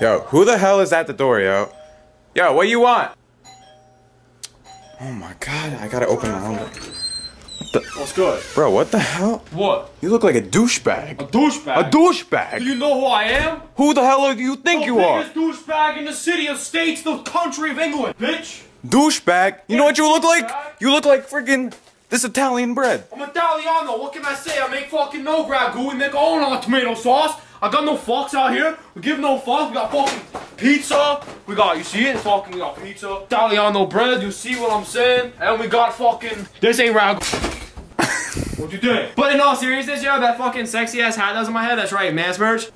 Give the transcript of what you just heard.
Yo, who the hell is at the door, yo? Yo, what you want? Oh my god, I gotta open my own door. What's good? Bro, what the hell? What? You look like a douchebag. A douchebag. A douchebag? Do you know who I am? Who the hell do you think the you are? biggest douchebag in the city of states, the country of England, bitch. Douchebag? You know what you look like? You look like friggin' this Italian bread. I'm Italiano. What can I say? I make fucking no ragu and make all on tomato sauce. I got no fucks out here. We give no fucks. We got fucking pizza. We got, you see it? Fucking, we got pizza. Italiano bread. You see what I'm saying? And we got fucking. This ain't ragu. What you think? But in all seriousness, yo, that fucking sexy ass hat that's on my head, that's right, mass merch.